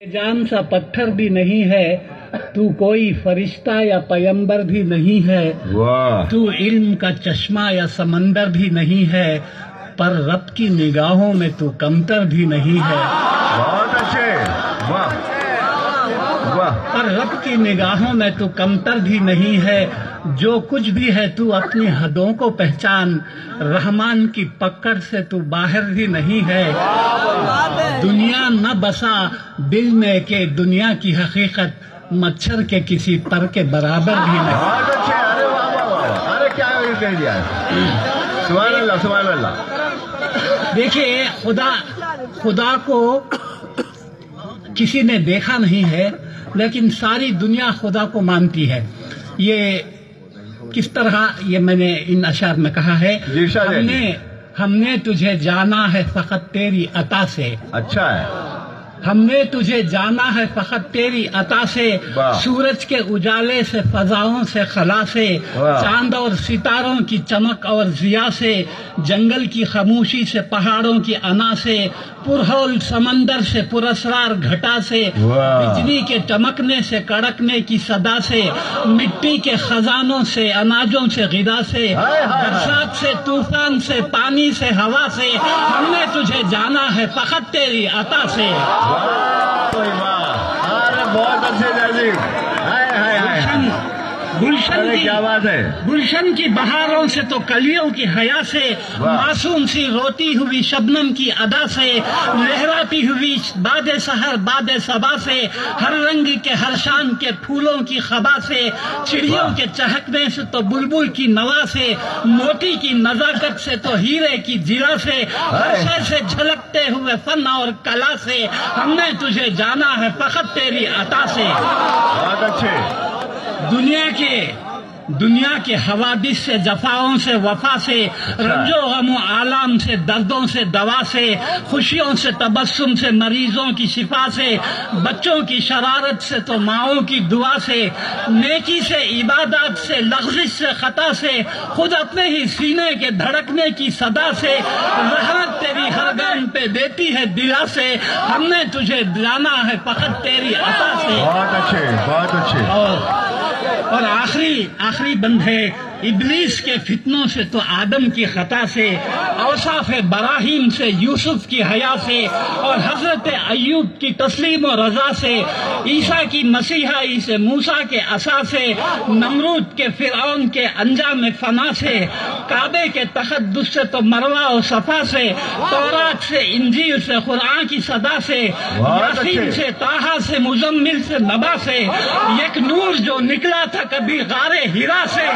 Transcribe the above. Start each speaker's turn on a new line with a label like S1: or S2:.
S1: جان سا پتھر بھی نہیں ہے تو کوئی فرشتہ یا پیمبر بھی نہیں ہے۔ تو علم کا چشمہ یا سمندر بھی نہیں ہے پر رب کی نگاہوں میں تو کمتر بھی نہیں ہے۔
S2: بہت اچھے۔ واہ۔
S1: پر رب کی نگاہوں میں تو کمتر بھی نہیں ہے جو کچھ بھی ہے تو اپنی حدوں کو پہچان رحمان کی پکڑ سے تو باہر بھی نہیں ہے۔ دنیا نہ بسا دل میں کہ دنیا کی حقیقت مچھر کے کسی پر کے برابر بھی نہیں۔
S2: اللہ۔
S1: دیکھیے خدا خدا کو کسی نے دیکھا نہیں ہے لیکن ساری دنیا خدا کو مانتی ہے۔ یہ کس طرح یہ میں نے ان اشعار میں کہا ہے؟
S2: جی،
S1: ہم نے ہم نے تجھے جانا ہے فقط تیری عطا سے۔
S2: اچھا ہے۔
S1: ہم نے تجھے جانا ہے فقط تیری عطا سے۔ سورج کے اجالے سے فضاؤں سے خلا سے۔ چاند اور ستاروں کی چمک اور ضیا سے جنگل کی خاموشی سے پہاڑوں کی انا سے پرہول سمندر سے پراسرار گھٹا سے۔ بجلی کے چمکنے سے کڑکنے کی صدا سے مٹی کے خزانوں سے اناجوں سے غذا سے۔ برسات سے طوفان سے پانی سے ہوا سے ہم نے تجھے جانا ہے فقط تیری عطا سے
S2: واہ واہ بہت اچھے جی ہائے ہائے ہائے
S1: گلشن کی
S2: کیا بات ہے
S1: گلشن کی بہاروں سے تو کلیوں کی حیا سے۔ معصوم سی روتی ہوئی شبنم کی ادا سے لہراتی ہوئی باد سحر باد صبا سے ہر رنگ کے ہر شان کے پھولوں کی خبا سے چڑیوں۔ کے چہکنے سے تو بلبل کی نوا سے موتی کی نزاکت سے تو ہیرے کی جلا سے عرصے سے جھلکتے ہوئے فن اور کلا سے ہم نے تجھے جانا ہے فقط تیری عطا سے
S2: بہت اچھے
S1: دنیا کے دنیا کے حوادث سے جفاؤں سے وفا سے رنج و غم و آلام سے دردوں سے دوا سے خوشیوں سے تبسم سے مریضوں کی شفا سے بچوں کی شرارت سے تو ماؤں کی دعا سے نیکی سے عبادات سے لغزش سے خطا سے خود اپنے ہی سینے کے دھڑکنے کی صدا سے رحمت تیری ہر گام پہ دیتی ہے دلا سے ہم نے تجھے جانا ہے فقط تیری عطا سے۔
S2: بہت اچھے بہت اچھے۔
S1: اور اور آخری آخری بند ہے۔ ابلیس کے فتنوں سے تو آدم کی خطا سے، اوصاف براہیم سے، یوسف کی حیا سے، اور حضرت ایوب کی تسلیم و رضا سے، عیسیٰ کی مسیحائی سے، موسیٰ کے عصا سے، نمرود کے فرعون کے انجام فنا سے کعبے کے تقدس سے تو مروا و صفا سے تورات سے انجیل سے قرآن کی صدا سے یاسین۔ سے تاہا سے مزمل سے نبا سے ایک نور جو نکلا تھا کبھی غار ہیرا سے